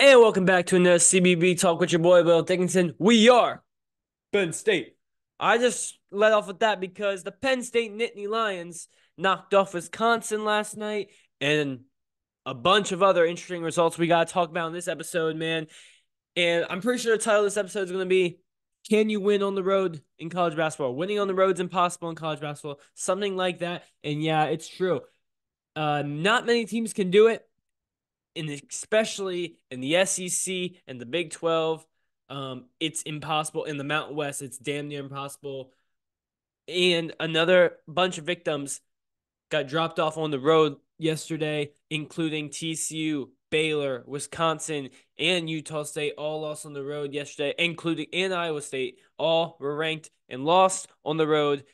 And welcome back to another CBB Talk with your boy, Will Dickinson. We are Penn State. I just let off with that because the Penn State Nittany Lions knocked off Wisconsin last night and a bunch of other interesting results we got to talk about in this episode, man. And I'm pretty sure the title of this episode is going to be Can You Win on the Road in College Basketball? Winning on the road is impossible in college basketball, something like that. And yeah, it's true. Uh, not many teams can do it and especially in the SEC and the Big 12, um, it's impossible. In the Mountain West, it's damn near impossible. And another bunch of victims got dropped off on the road yesterday, including TCU, Baylor, Wisconsin, and Utah State, all lost on the road yesterday, including in Iowa State, all were ranked and lost on the road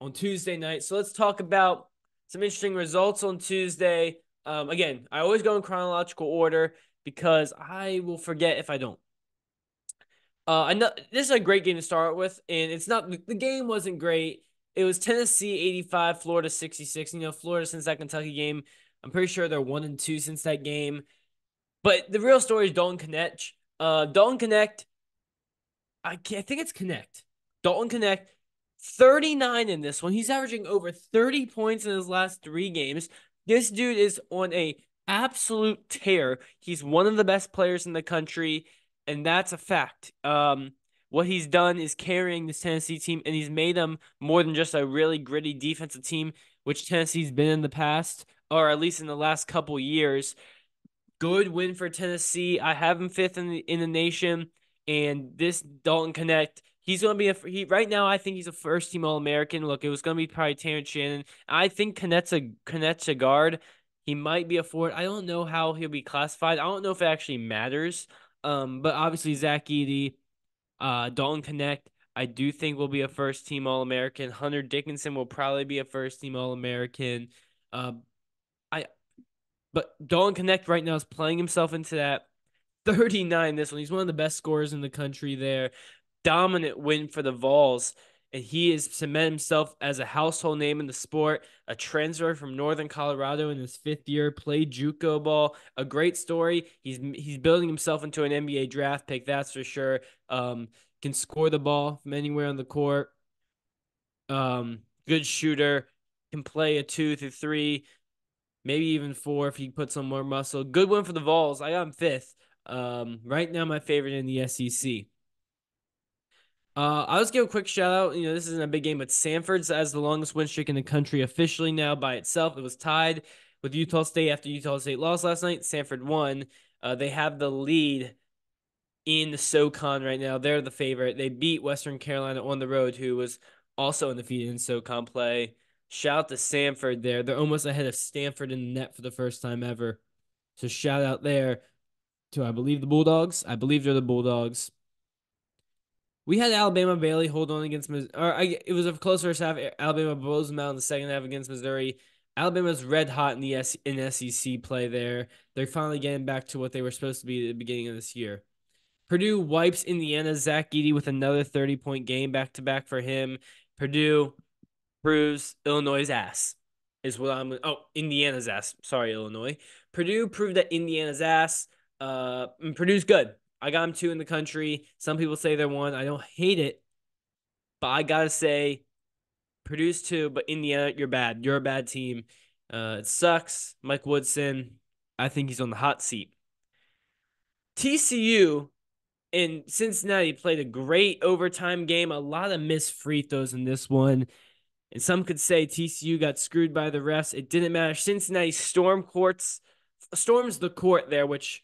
on Tuesday night. So let's talk about some interesting results on Tuesday. Um, again, I always go in chronological order because I will forget if I don't. Uh, know this is a great game to start with, and it's not the game wasn't great. It was Tennessee 85, Florida 66. You know, Florida since that Kentucky game, I'm pretty sure they're one and two since that game. But the real story is Dalton Knecht. Uh, Dalton Knecht, I, I think it's Knecht. Dalton Knecht, 39 in this one. He's averaging over 30 points in his last three games. This dude is on a absolute tear. He's one of the best players in the country, and that's a fact. Um, what he's done is carrying this Tennessee team, and he's made them more than just a really gritty defensive team, which Tennessee's been in the past, or at least in the last couple years. Good win for Tennessee. I have him fifth in the in the nation, and this Dalton Knecht He's going to be a he right now. I think he's a first team All American. Look, it was going to be probably Terrence Shannon. I think Knecht's a guard. He might be a forward. I don't know how he'll be classified. I don't know if it actually matters. Um, but obviously Zach Edey, uh, Dalton Knecht, I do think will be a first team All American. Hunter Dickinson will probably be a first team All American. Uh, I, but Dalton Knecht right now is playing himself into that 39 this one. He's one of the best scorers in the country there dominant win for the Vols. And he has cemented himself as a household name in the sport. A transfer from Northern Colorado in his fifth year, played JUCO ball. A great story. He's he's building himself into an NBA draft pick, that's for sure. Um, can score the ball from anywhere on the court. Um, good shooter. Can play a two through three, maybe even four if he puts some more muscle. Good win for the Vols. I got him fifth. Um, right now my favorite in the SEC. Uh, I'll just give a quick shout out. You know, this isn't a big game, but Samford's has the longest win streak in the country officially now by itself. It was tied with Utah State after Utah State lost last night. Samford won. Uh, they have the lead in the SoCon right now. They're the favorite. They beat Western Carolina on the road, who was also undefeated in SoCon play. Shout out to Samford there. They're almost ahead of Stanford in the net for the first time ever. So shout out there to I believe the Bulldogs. I believe they're the Bulldogs. We had Alabama Bailey hold on against Missouri. It was a close first half. Alabama blows them out in the second half against Missouri. Alabama's red hot in the S- in SEC play there. They're finally getting back to what they were supposed to be at the beginning of this year. Purdue wipes Indiana. Zach Edey with another 30 point game back to back for him. Purdue proves Illinois' ass, is what I'm. Oh, Indiana's ass. Sorry, Illinois. Purdue proved that Indiana's ass. Uh, Purdue's good. I got them two in the country. Some people say they're one. I don't hate it, but I gotta say, Purdue's two. But Indiana, you're bad. You're a bad team. Uh, it sucks. Mike Woodson, I think he's on the hot seat. TCU and Cincinnati played a great overtime game. A lot of missed free throws in this one. And some could say TCU got screwed by the refs. It didn't matter. Cincinnati storm courts, storms the court there, which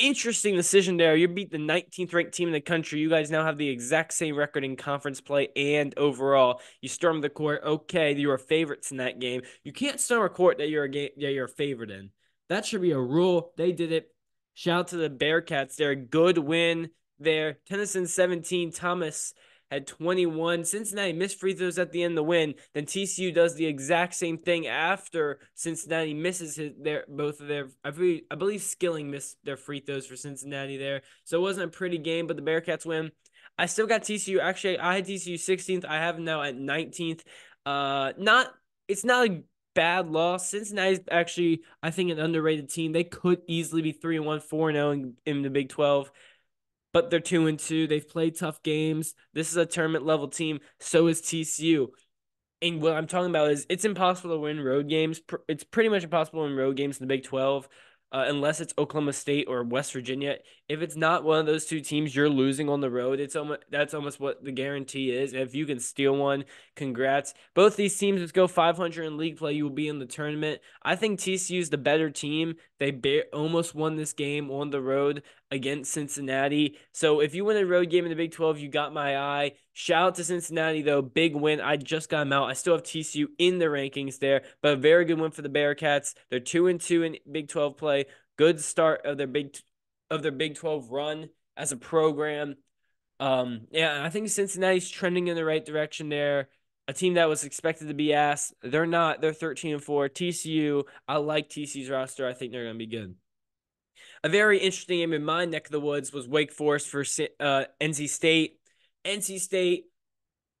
interesting decision there. You beat the 19th ranked team in the country. You guys now have the exact same record in conference play and overall. You storm the court. Okay, you were favorites in that game. You can't storm a court that you're a game that you're a favorite in. That should be a rule. They did it. Shout out to the Bearcats. They're a good win there. Tennyson 17, Thomas had 21. Cincinnati missed free throws at the end to win. Then TCU does the exact same thing after Cincinnati misses his, their both of their. I believe, I believe Skilling missed their free throws for Cincinnati there, so it wasn't a pretty game. But the Bearcats win. I still got TCU. Actually, I had TCU 16th. I have them now at 19th. Uh, not it's not a bad loss. Cincinnati's actually, I think, an underrated team. They could easily be 3 and 1, 4 and 0 in, in the Big 12, but they're 2 and 2. They've played tough games. This is a tournament level team. So is TCU. And what I'm talking about is it's impossible to win road games. It's pretty much impossible win road games in the Big 12 uh, unless it's Oklahoma State or West Virginia. If it's not one of those two teams, you're losing on the road. It's almost that's almost what the guarantee is. If you can steal one, congrats. Both these teams, let's go 500 in league play. You will be in the tournament. I think TCU is the better team. They ba- almost won this game on the road against Cincinnati. So if you win a road game in the Big 12, you got my eye. Shout out to Cincinnati though, big win. I just got them out. I still have TCU in the rankings there, but a very good win for the Bearcats. They're two and two in Big 12 play. Good start of their Big of their Big 12 run as a program. Um, yeah, I think Cincinnati's trending in the right direction there. A team that was expected to be ass. They're not. They're 13 and 4. TCU, I like TCU's roster. I think they're going to be good. A very interesting game in my neck of the woods was Wake Forest for uh, NC State. NC State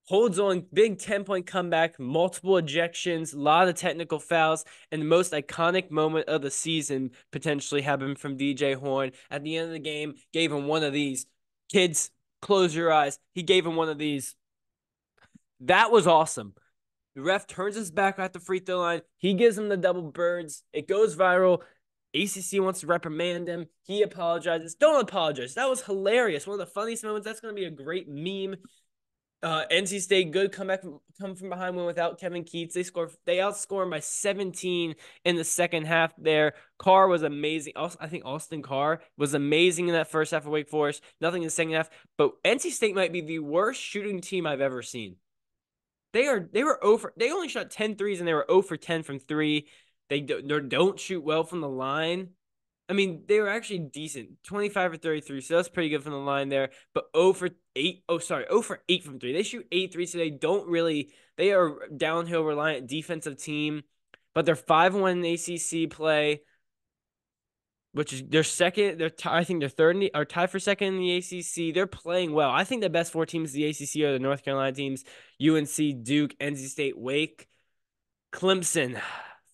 holds on, big 10 point comeback, multiple ejections, a lot of technical fouls, and the most iconic moment of the season potentially happened from DJ Horne. At the end of the game, gave him one of these. Kids, close your eyes. He gave him one of these. That was awesome. The ref turns his back at the free throw line. He gives him the double birds. It goes viral. ACC wants to reprimand him. He apologizes. Don't apologize. That was hilarious. One of the funniest moments. That's going to be a great meme. Uh, NC State good comeback from, come from behind win without Kevin Keatts. They score they outscore by 17 in the second half there. Carr was amazing. Also, I think Austin Carr was amazing in that first half of Wake Forest. Nothing in the second half. But NC State might be the worst shooting team I've ever seen. They are they were over they only shot 10 threes and they were 0 for 10 from 3. They don't shoot well from the line. I mean, they were actually decent 25 or 33, so that's pretty good from the line there. But 0 for 8, oh, sorry, 0 for 8 from 3. They shoot 8 3, so they don't really, they are downhill reliant defensive team, but they're 5 1 in ACC play, which is their second, they're t- I think they're third in the, or tied for second in the ACC. They're playing well. I think the best four teams in the ACC are the North Carolina teams UNC, Duke, NC State, Wake, Clemson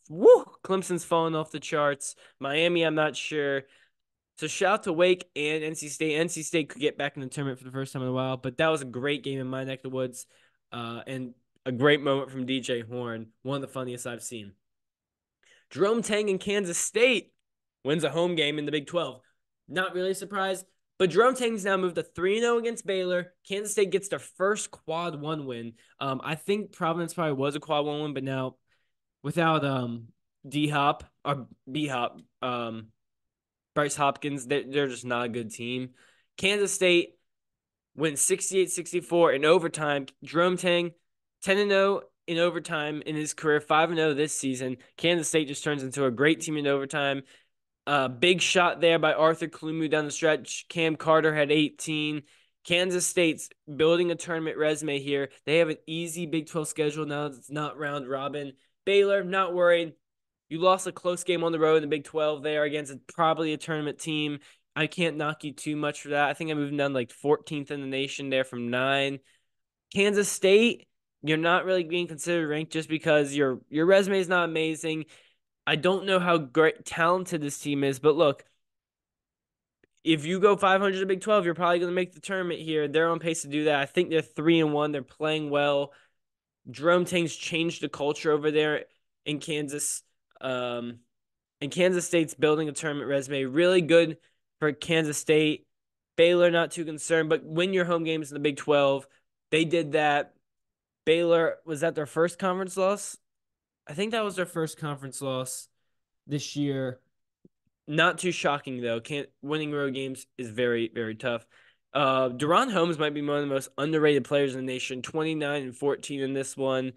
woo, Clemson's falling off the charts. Miami, I'm not sure. So shout out to Wake and NC State. NC State could get back in the tournament for the first time in a while, but that was a great game in my neck of the woods, uh, and a great moment from DJ Horne, One of the funniest I've seen. Jerome Tang in Kansas State wins a home game in the Big 12. Not really surprised, but Jerome Tang's now moved to 3 0 against Baylor. Kansas State gets their first quad one win. Um, I think Providence probably was a quad one win, but now without um D Hop or B Hop, um, Bryce Hopkins, they're, they're just not a good team. Kansas State went 68 64 in overtime. Jerome Tang, 10 0 in overtime in his career, 5 0 this season. Kansas State just turns into a great team in overtime. Uh, big shot there by Arthur Kaluma down the stretch. Cam Carter had 18. Kansas State's building a tournament resume here. They have an easy Big 12 schedule now. It's not round robin. Baylor, not worried. You lost a close game on the road in the Big 12 there against probably a tournament team. I can't knock you too much for that. I think I moved down like 14th in the nation there from nine. Kansas State, you're not really being considered ranked just because your your resume is not amazing. I don't know how great talented this team is, but look, if you go 500 to Big 12, you're probably going to make the tournament here. They're on pace to do that. I think they're three and one. They're playing well. Jerome Tang's changed the culture over there in Kansas. Um, and Kansas State's building a tournament resume. Really good for Kansas State. Baylor, not too concerned, but win your home games in the Big 12. They did that. Baylor, was that their first conference loss? I think that was their first conference loss this year. Not too shocking though. Can't winning road games is very very tough. Uh, DaRon Holmes might be one of the most underrated players in the nation. 29 and 14 in this one.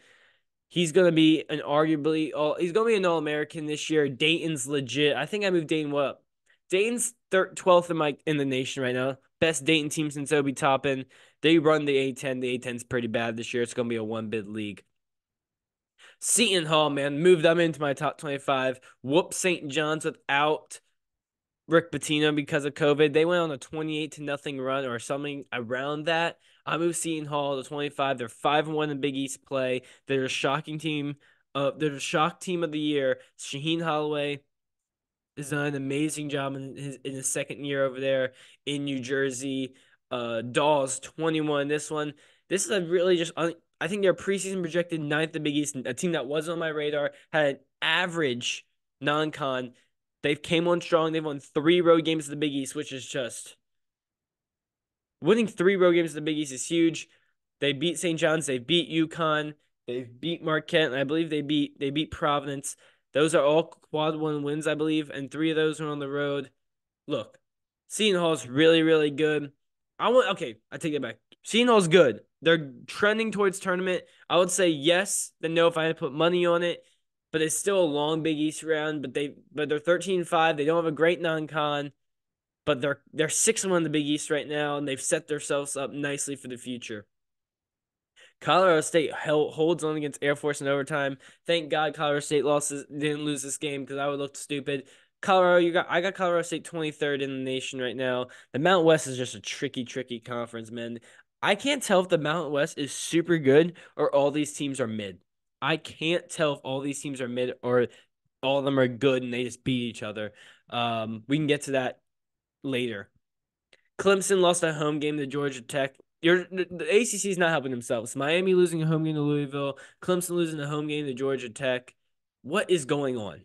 He's going to be an arguably all he's going to be an all-American this year. Dayton's legit. I think I moved Dayton up. Dayton's thir- 12th in my in the nation right now. Best Dayton team since Obi Toppin. They run the A10. The A10's pretty bad this year. It's going to be a one bid league. Seton Hall, man, move them into my top 25. Whoop St. John's without Rick Pitino because of COVID. They went on a 28 to nothing run or something around that. I moved Seton Hall to 25. They're 5 1 in Big East play. They're a shocking team Uh, they're the shock team of the year. Shaheen Holloway has done an amazing job in his in his second year over there in New Jersey. Uh, Dawes twenty one. This one, this is a really just. I think they're preseason projected ninth in Big East. A team that wasn't on my radar had an average non-con. They've came on strong. They've won three road games of the Big East, which is just winning three road games of the Big East is huge. They beat St. John's. They beat UConn. They beat Marquette, and I believe they beat they beat Providence. Those are all quad one wins, I believe, and three of those are on the road. Look, Seton Hall's really, really good. I want okay, I take it back. Seton Hall's good. They're trending towards tournament. I would say yes, then no if I had to put money on it. But it's still a long Big East round. But they but they're 13-5. They don't have a great non-con. But they're they're six one in the Big East right now, and they've set themselves up nicely for the future. Colorado State held, holds on against Air Force in overtime. Thank God Colorado State lost didn't lose this game because I would look stupid. Colorado, you got I got Colorado State 23rd in the nation right now. The Mount West is just a tricky, tricky conference, man. I can't tell if the Mount West is super good or all these teams are mid. I can't tell if all these teams are mid or all of them are good and they just beat each other. Um, we can get to that later. Clemson lost a home game to Georgia Tech. You're, the ACC is not helping themselves. Miami losing a home game to Louisville, Clemson losing a home game to Georgia Tech. What is going on?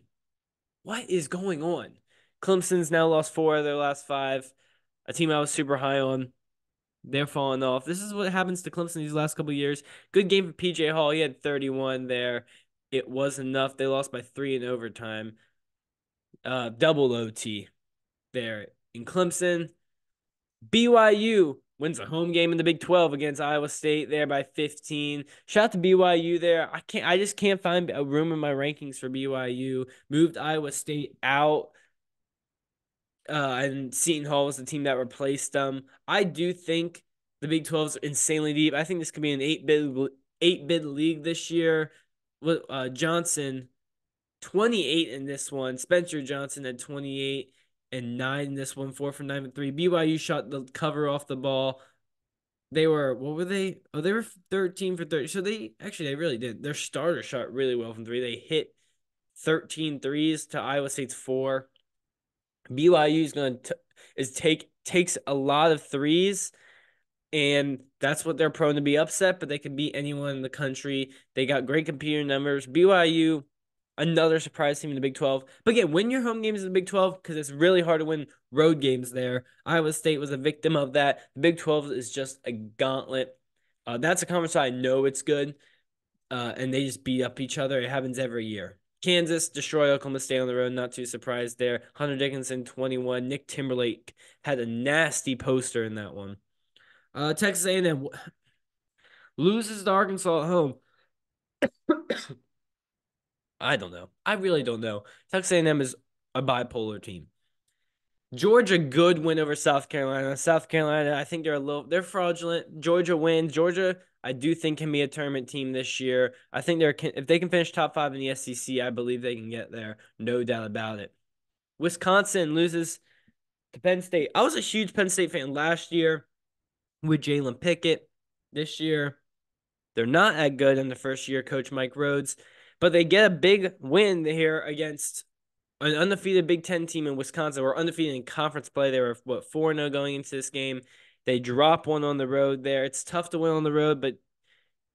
What is going on? Clemson's now lost four of their last five. A team I was super high on. They're falling off. This is what happens to Clemson these last couple years. Good game for PJ Hall. He had 31 there. It was enough. They lost by three in overtime. Uh, double OT there in Clemson. BYU wins a home game in the Big 12 against Iowa State there by 15. Shout out to BYU there. I can't I just can't find a room in my rankings for BYU. Moved Iowa State out. Uh, and Seton Hall was the team that replaced them. I do think the Big 12 is insanely deep. I think this could be an 8 bid 8 bid league this year. With uh, Johnson 28 in this one. Spencer Johnson at 28 and nine in this one, four for nine and three. BYU shot the cover off the ball. They were what were they? Oh, they were thirteen for thirty. So they actually they really did. Their starter shot really well from three. They hit 13 threes to Iowa State's four. BYU is gonna is take takes a lot of threes, and that's what they're prone to be upset. But they can beat anyone in the country. They got great computer numbers. BYU another surprise team in the Big 12. But again, win your home games in the Big 12 because it's really hard to win road games there. Iowa State was a victim of that. The Big 12 is just a gauntlet. Uh, that's a conference I know it's good, uh, and they just beat up each other. It happens every year. Kansas destroy Oklahoma State on the road. Not too surprised there. Hunter Dickinson, 21. Nick Timberland had a nasty poster in that one. Uh, Texas A&M loses to Arkansas at home. I don't know. I really don't know. Texas A&M is a bipolar team. Georgia good win over South Carolina. South Carolina, I think they're a little they're fraudulent. Georgia wins. Georgia, I do think can be a tournament team this year. I think they're if they can finish top five in the SEC, I believe they can get there. No doubt about it. Wisconsin loses to Penn State. I was a huge Penn State fan last year with Jalen Pickett. This year, they're not that good in the first year. Coach Mike Rhoades, but they get a big win here against an undefeated Big Ten team in Wisconsin. We're undefeated in conference play. They were what four 0 going into this game. They drop one on the road there. It's tough to win on the road, but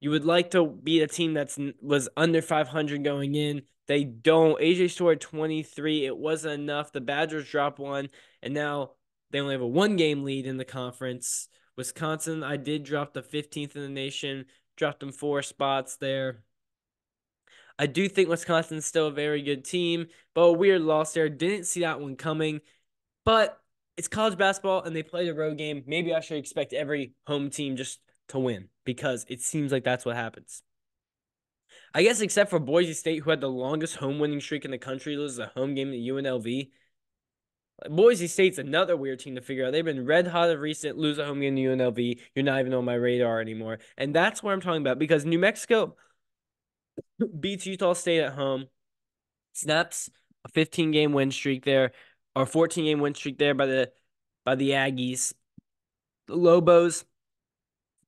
you would like to beat a team that's was under 500 going in. They don't. AJ scored 23. It wasn't enough. The Badgers drop one, and now they only have a one game lead in the conference. Wisconsin, I did drop the 15th in the nation, dropped them four spots there. I do think Wisconsin's still a very good team, but a weird loss there. Didn't see that one coming, but it's college basketball and they play the road game. Maybe I should expect every home team just to win because it seems like that's what happens. I guess except for Boise State, who had the longest home winning streak in the country, loses a home game to UNLV. Boise State's another weird team to figure out. They've been red hot of recent, lose a home game to UNLV. You're not even on my radar anymore. And that's what I'm talking about because New Mexico beats Utah State at home, snaps a 15 game win streak there, or 14 game win streak there by the by the Aggies. The Lobos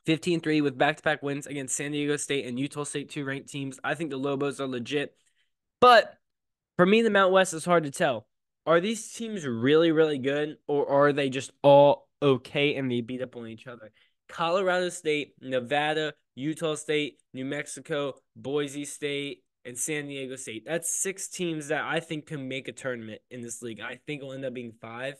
15 3 with back to back wins against San Diego State and Utah State, two ranked teams. I think the Lobos are legit. But for me, the Mount West is hard to tell. Are these teams really, really good, or are they just all okay and they beat up on each other? Colorado State, Nevada, Utah State, New Mexico, Boise State, and San Diego State. That's six teams that I think can make a tournament in this league. I think it'll end up being five.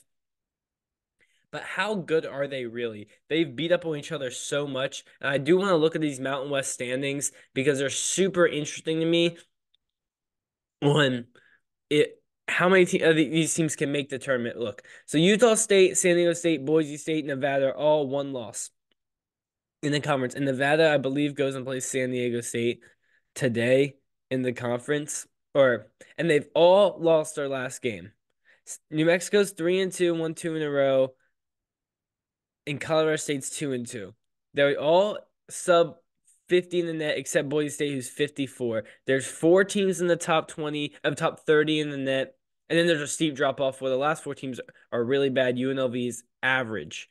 But how good are they really? They've beat up on each other so much. And I do want to look at these Mountain West standings because they're super interesting to me. One, it how many te- uh, these teams can make the tournament look. So Utah State, San Diego State, Boise State, Nevada all one loss in the conference. And Nevada, I believe, goes and plays San Diego State today in the conference. Or and they've all lost their last game. New Mexico's three and two, one two in a row and Colorado State's two and two. They're all sub 50 in the net except Boise State, who's 54. There's four teams in the top 20 of top 30 in the net. And then there's a steep drop off where the last four teams are really bad. UNLV's average.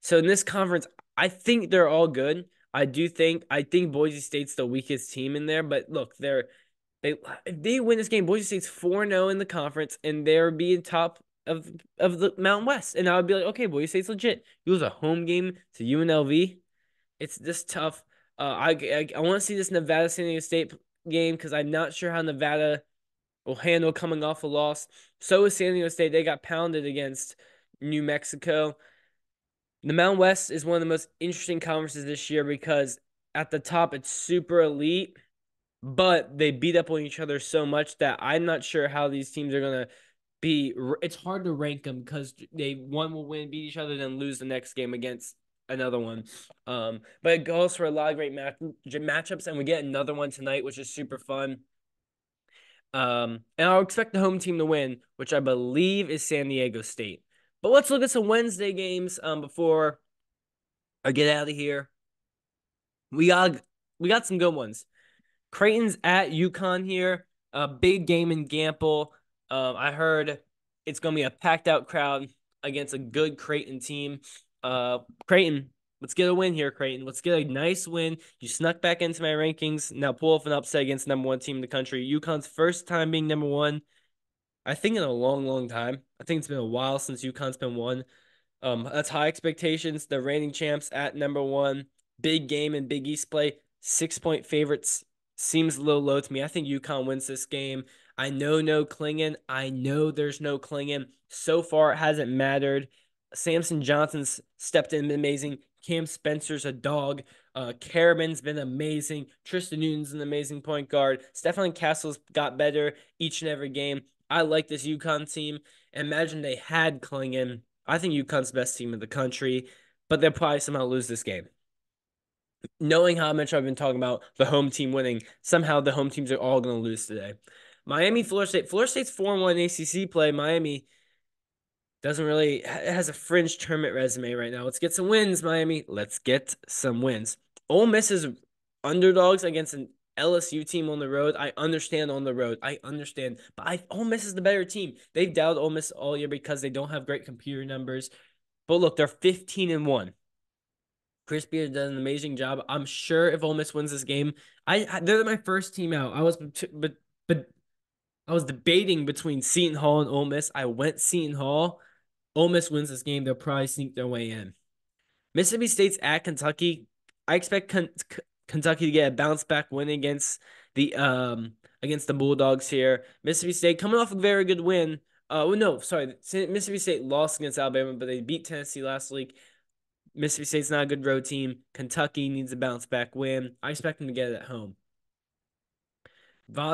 So in this conference, I think they're all good. I do think I think Boise State's the weakest team in there, but look, they're they if they win this game, Boise State's 4-0 in the conference and they're being top of of the Mountain West, and I would be like, okay, Boise State's legit. You lose a home game to UNLV. It's this tough. Uh, I I, I want to see this Nevada San Diego State game because I'm not sure how Nevada will handle coming off a loss. So is San Diego State. They got pounded against New Mexico. The Mountain West is one of the most interesting conferences this year because at the top it's super elite, but they beat up on each other so much that I'm not sure how these teams are gonna be it's hard to rank them because they one will win, beat each other, then lose the next game against another one. Um, but it goes for a lot of great match matchups, and we get another one tonight, which is super fun. Um, and I'll expect the home team to win, which I believe is San Diego State. But let's look at some Wednesday games um before I get out of here. We got we got some good ones. Creighton's at UConn here. A big game in Gampel. Um, I heard it's going to be a packed out crowd against a good Creighton team. Uh, Creighton, let's get a win here, Creighton. Let's get a nice win. You snuck back into my rankings. Now pull off an upset against number one team in the country. UConn's first time being number one. I think in a long, long time. I think it's been a while since UConn's been one. Um, that's high expectations. The reigning champs at number one. Big game in Big East play. Six point favorites seems a little low to me. I think UConn wins this game. I know no Clingan. I know there's no Clingan. So far, it hasn't mattered. Samson Johnson's stepped in amazing. Cam Spencer's a dog. Uh, Karaban's been amazing. Tristen Newton's an amazing point guard. Stephen Castle's got better each and every game. I like this UConn team. Imagine they had Clingan. I think UConn's best team in the country, but they'll probably somehow lose this game knowing how much I've been talking about the home team winning, somehow the home teams are all going to lose today. Miami, Florida State. Florida State's 4 1 ACC play. Miami doesn't really, has a fringe tournament resume right now. Let's get some wins, Miami. Let's get some wins. Ole Miss is underdogs against an LSU team on the road. I understand on the road. I understand. But I Ole Miss is the better team. They've doubted Ole Miss all year because they don't have great computer numbers. But look, they're 15 and 1. Chris Beard done an amazing job. I'm sure if Ole Miss wins this game, I they're my first team out. I was but but I was debating between Seton Hall and Ole Miss. I went Seton Hall. Ole Miss wins this game. They'll probably sneak their way in. Mississippi State's at Kentucky. I expect Kentucky to get a bounce back win against the um against the Bulldogs here. Mississippi State coming off a very good win. Uh, well, no, sorry, Mississippi State lost against Alabama, but they beat Tennessee last week. Mississippi State's not a good road team. Kentucky needs a bounce back win. I expect them to get it at home.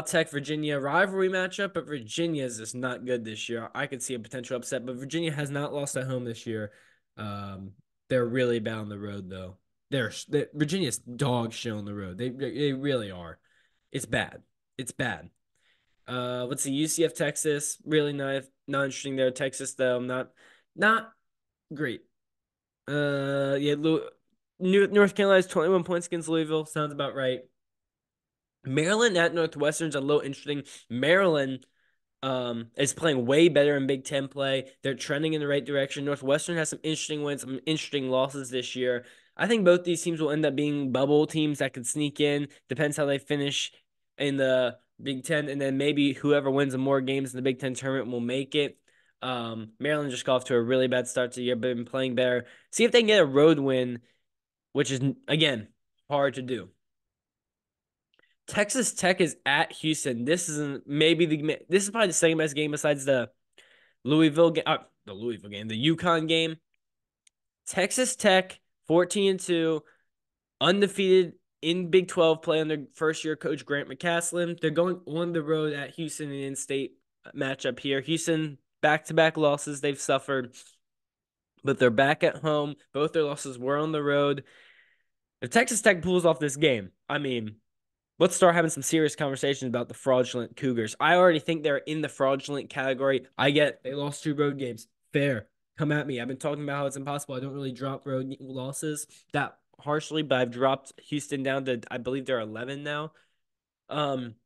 Tech, Virginia rivalry matchup, but Virginia is just not good this year. I could see a potential upset, but Virginia has not lost at home this year. Um, they're really bad on the road though. They're, Virginia's dog show on the road. They they really are. It's bad. It's bad. Uh, let's see. UCF Texas really not not interesting there. Texas though not not great. Uh, yeah, New North Carolina's 21 points against Louisville. Sounds about right. Maryland at Northwestern's a little interesting. Maryland um, is playing way better in Big Ten play. They're trending in the right direction. Northwestern has some interesting wins, some interesting losses this year. I think both these teams will end up being bubble teams that could sneak in. Depends how they finish in the Big Ten, and then maybe whoever wins more games in the Big Ten tournament will make it. Um, Maryland just got off to a really bad start to the year, but been playing better. See if they can get a road win, which is again hard to do. Texas Tech is at Houston. This is maybe the this is probably the second best game besides the Louisville game, uh, the Louisville game, the UConn game. Texas Tech, fourteen and two, undefeated in Big Twelve play under first year coach Grant McCasland. They're going on the road at Houston and in state matchup here. Houston back to back losses they've suffered, but they're back at home. Both their losses were on the road. If Texas Tech pulls off this game, I mean, let's start having some serious conversations about the fraudulent Cougars. I already think they're in the fraudulent category. I get they lost two road games. Fair. Come at me. I've been talking about how it's impossible. I don't really drop road losses that harshly, but I've dropped Houston down to I believe they're 11 now. Um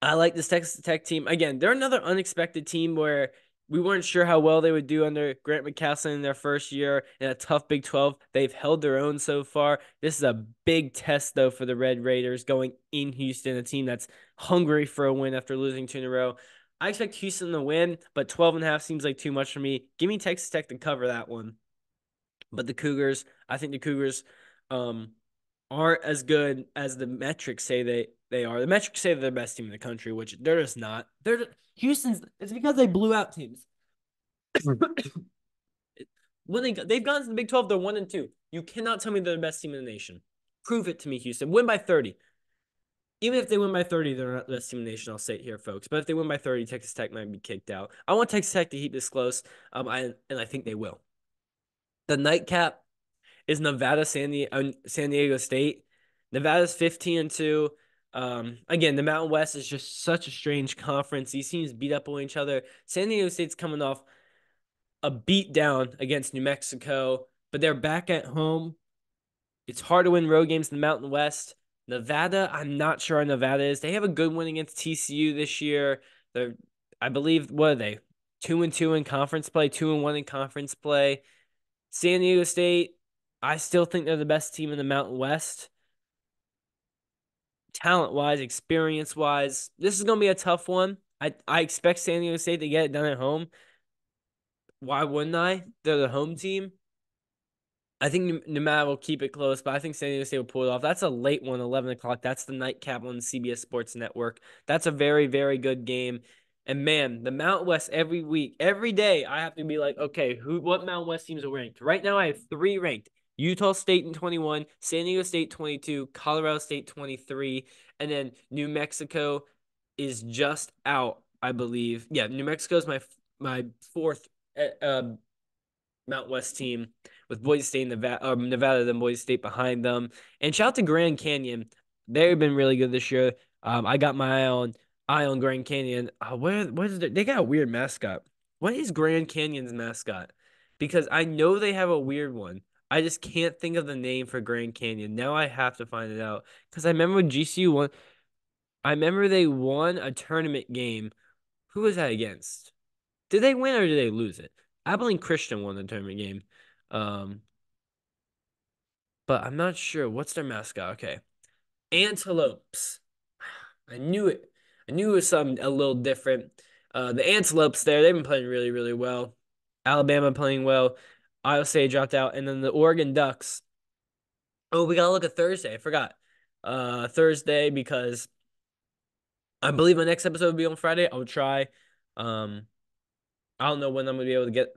I like this Texas Tech team. Again, they're another unexpected team where we weren't sure how well they would do under Grant McCasland in their first year in a tough Big 12. They've held their own so far. This is a big test, though, for the Red Raiders going in Houston, a team that's hungry for a win after losing two in a row. I expect Houston to win, but 12 and a half seems like too much for me. Give me Texas Tech to cover that one. But the Cougars, I think the Cougars um, aren't as good as the metrics say they, they are. The metrics say they're the best team in the country, which they're just not. They're Houston's. It's because they blew out teams. when they they've gone to the Big Twelve, they're one and two. You cannot tell me they're the best team in the nation. Prove it to me, Houston. Win by thirty. Even if they win by 30, they're not the best team in the nation. I'll say it here, folks. But if they win by 30, Texas Tech might be kicked out. I want Texas Tech to keep this close. Um, I and I think they will. The nightcap is Nevada, San Diego, uh, San Diego State. Nevada's 15 and 2. Um, again, the Mountain West is just such a strange conference. These teams beat up on each other. San Diego State's coming off a beat down against New Mexico, but they're back at home. It's hard to win road games in the Mountain West. Nevada, I'm not sure how Nevada is. They have a good win against TCU this year. They're, I believe, what are they? Two and two in conference play, two and one in conference play. San Diego State, I still think they're the best team in the Mountain West talent wise, experience wise, this is gonna be a tough one. I I expect San Diego State to get it done at home. Why wouldn't I? They're the home team. I think Nevada will keep it close, but I think San Diego State will pull it off. That's a late one, 11 o'clock. That's the nightcap on CBS Sports Network. That's a very, very good game. And man, the Mount West every week, every day, I have to be like, okay, who, what Mount West teams are ranked? Right now, I have three ranked. Utah State in 21, San Diego State 22, Colorado State 23, and then New Mexico is just out, I believe. Yeah, New Mexico is my my fourth uh, Mount West team with Boise State, Nevada, um, Nevada, then Boise State behind them. And shout out to Grand Canyon. They've been really good this year. Um, I got my eye on eye on Grand Canyon. Uh, where what is it? They got a weird mascot. What is Grand Canyon's mascot? Because I know they have a weird one. I just can't think of the name for Grand Canyon. Now I have to find it out because I remember GCU won. I remember they won a tournament game. Who was that against? Did they win or did they lose it? Abilene Christian won the tournament game. Um, but I'm not sure. What's their mascot? Okay. Antelopes. I knew it. I knew it was something a little different. Uh, the Antelopes there, they've been playing really, really well. Alabama playing well. Iowa State dropped out, and then the Oregon Ducks. Oh, we gotta look at Thursday. I forgot. Uh, Thursday because I believe my next episode will be on Friday. I'll try. Um, I don't know when I'm gonna be able to get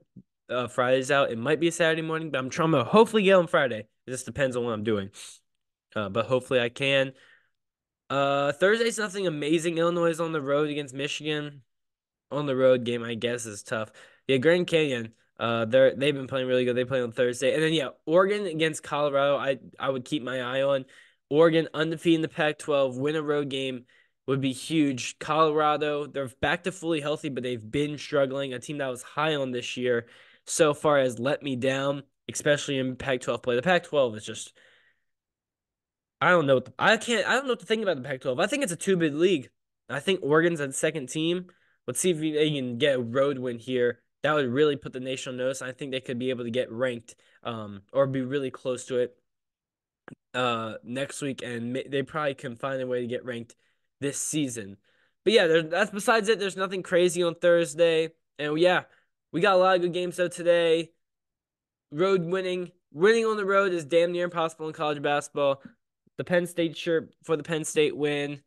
uh, Fridays out. It might be a Saturday morning, but I'm trying to hopefully get on Friday. It just depends on what I'm doing. Uh, but hopefully I can. Uh, Thursday's nothing amazing. Illinois is on the road against Michigan. On the road game, I guess, is tough. Yeah, Grand Canyon. Uh, they're they've been playing really good. They play on Thursday, and then yeah, Oregon against Colorado. I I would keep my eye on Oregon undefeated in the Pac-12, win a road game would be huge. Colorado, they're back to fully healthy, but they've been struggling. A team that was high on this year so far has let me down, especially in Pac-12 play. The Pac-12 is just I don't know. I can't. I don't know what to think about the Pac-12. I think it's a two-bid league. I think Oregon's a second team. Let's see if they can get a road win here that would really put the nation on notice. I think they could be able to get ranked um, or be really close to it uh, next week, and they probably can find a way to get ranked this season. But yeah, there, that's besides it. There's nothing crazy on Thursday, and yeah, we got a lot of good games though today. Road winning, winning on the road is damn near impossible in college basketball. The Penn State shirt for the Penn State win.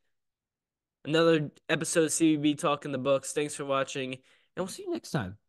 Another episode of CBB Talk in the books. Thanks for watching, and we'll see you next time.